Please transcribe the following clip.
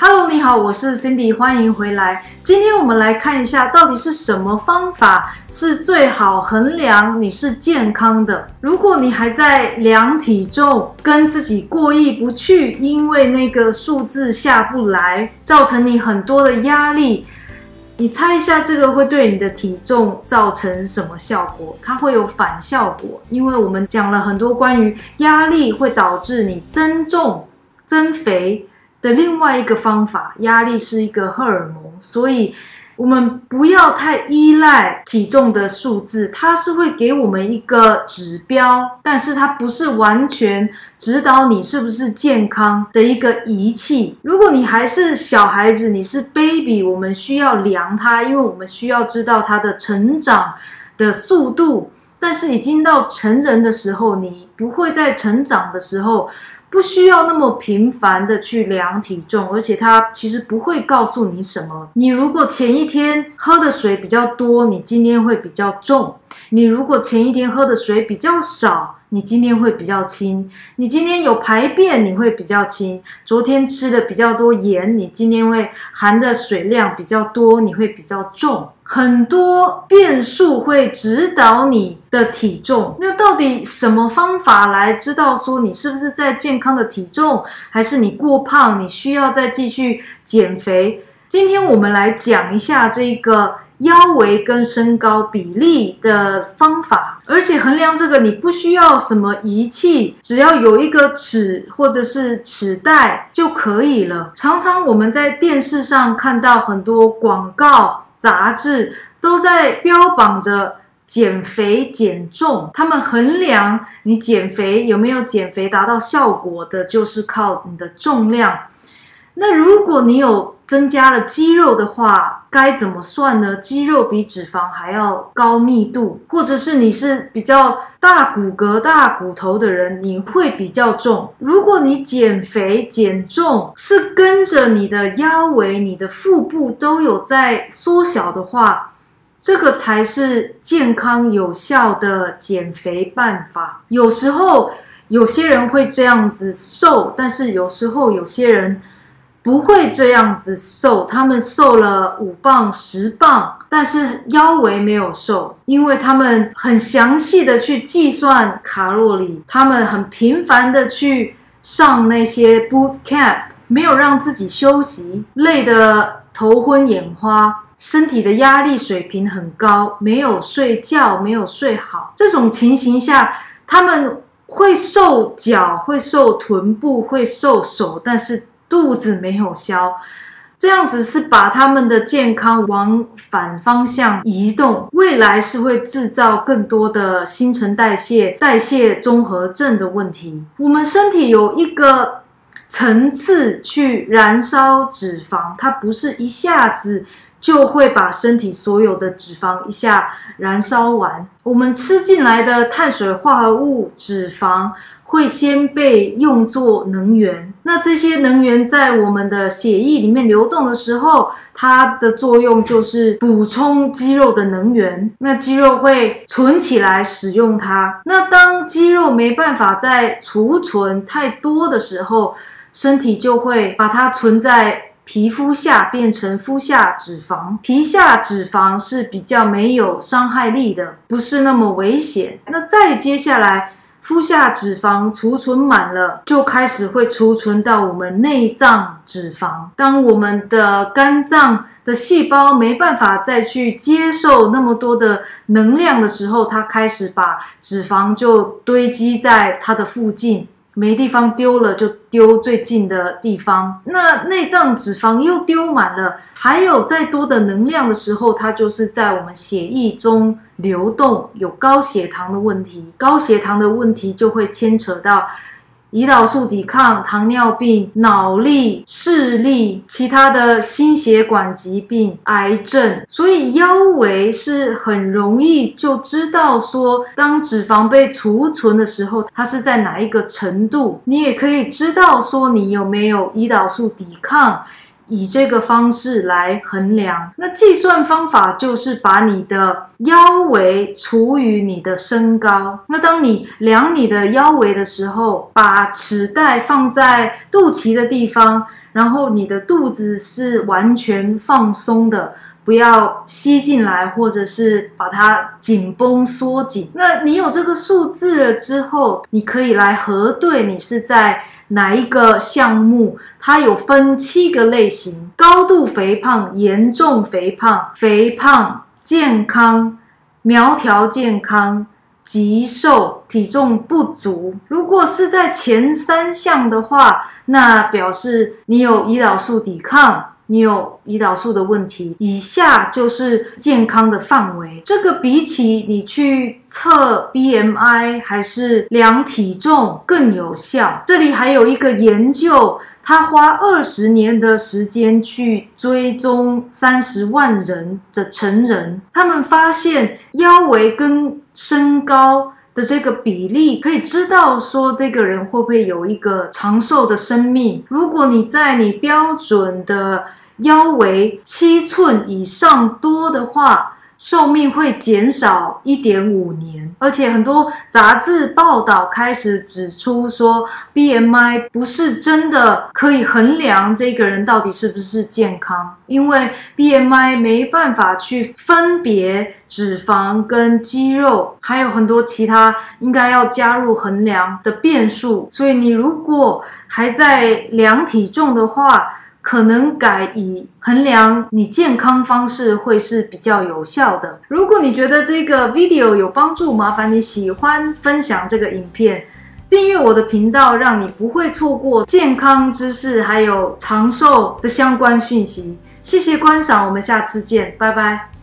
Hello，你好，我是 Cindy，欢迎回来。今天我们来看一下，到底是什么方法是最好衡量你是健康的。如果你还在量体重，跟自己过意不去，因为那个数字下不来，造成你很多的压力，你猜一下，这个会对你的体重造成什么效果？它会有反效果，因为我们讲了很多关于压力会导致你增重、增肥。的另外一个方法，压力是一个荷尔蒙，所以我们不要太依赖体重的数字，它是会给我们一个指标，但是它不是完全指导你是不是健康的一个仪器。如果你还是小孩子，你是 baby，我们需要量它，因为我们需要知道它的成长的速度。但是已经到成人的时候，你不会在成长的时候。不需要那么频繁的去量体重，而且它其实不会告诉你什么。你如果前一天喝的水比较多，你今天会比较重；你如果前一天喝的水比较少，你今天会比较轻。你今天有排便，你会比较轻；昨天吃的比较多盐，你今天会含的水量比较多，你会比较重。很多变数会指导你的体重，那到底什么方法来知道说你是不是在健康的体重，还是你过胖，你需要再继续减肥？今天我们来讲一下这个腰围跟身高比例的方法，而且衡量这个你不需要什么仪器，只要有一个尺或者是尺带就可以了。常常我们在电视上看到很多广告。杂志都在标榜着减肥减重，他们衡量你减肥有没有减肥达到效果的，就是靠你的重量。那如果你有增加了肌肉的话，该怎么算呢？肌肉比脂肪还要高密度，或者是你是比较大骨骼、大骨头的人，你会比较重。如果你减肥减重是跟着你的腰围、你的腹部都有在缩小的话，这个才是健康有效的减肥办法。有时候有些人会这样子瘦，但是有时候有些人。不会这样子瘦，他们瘦了五磅、十磅，但是腰围没有瘦，因为他们很详细的去计算卡路里，他们很频繁的去上那些 boot camp，没有让自己休息，累得头昏眼花，身体的压力水平很高，没有睡觉，没有睡好，这种情形下，他们会瘦脚，会瘦臀部，会瘦手，但是。肚子没有消，这样子是把他们的健康往反方向移动，未来是会制造更多的新陈代谢、代谢综合症的问题。我们身体有一个层次去燃烧脂肪，它不是一下子。就会把身体所有的脂肪一下燃烧完。我们吃进来的碳水化合物、脂肪会先被用作能源。那这些能源在我们的血液里面流动的时候，它的作用就是补充肌肉的能源。那肌肉会存起来使用它。那当肌肉没办法再储存太多的时候，身体就会把它存在。皮肤下变成肤下脂肪，皮下脂肪是比较没有伤害力的，不是那么危险。那再接下来，腹下脂肪储存满了，就开始会储存到我们内脏脂肪。当我们的肝脏的细胞没办法再去接受那么多的能量的时候，它开始把脂肪就堆积在它的附近。没地方丢了，就丢最近的地方。那内脏脂肪又丢满了，还有再多的能量的时候，它就是在我们血液中流动。有高血糖的问题，高血糖的问题就会牵扯到。胰岛素抵抗、糖尿病、脑力、视力、其他的心血管疾病、癌症，所以腰围是很容易就知道说，当脂肪被储存的时候，它是在哪一个程度。你也可以知道说，你有没有胰岛素抵抗。以这个方式来衡量，那计算方法就是把你的腰围除以你的身高。那当你量你的腰围的时候，把尺带放在肚脐的地方，然后你的肚子是完全放松的。不要吸进来，或者是把它紧绷缩紧。那你有这个数字了之后，你可以来核对你是在哪一个项目。它有分七个类型：高度肥胖、严重肥胖、肥胖、健康、苗条健康、极瘦、体重不足。如果是在前三项的话，那表示你有胰岛素抵抗。你有胰岛素的问题，以下就是健康的范围。这个比起你去测 BMI 还是量体重更有效。这里还有一个研究，他花二十年的时间去追踪三十万人的成人，他们发现腰围跟身高。的这个比例可以知道说这个人会不会有一个长寿的生命。如果你在你标准的腰围七寸以上多的话。寿命会减少一点五年，而且很多杂志报道开始指出说，BMI 不是真的可以衡量这个人到底是不是健康，因为 BMI 没办法去分别脂肪跟肌肉，还有很多其他应该要加入衡量的变数，所以你如果还在量体重的话。可能改以衡量你健康方式会是比较有效的。如果你觉得这个 video 有帮助，麻烦你喜欢分享这个影片，订阅我的频道，让你不会错过健康知识还有长寿的相关讯息。谢谢观赏，我们下次见，拜拜。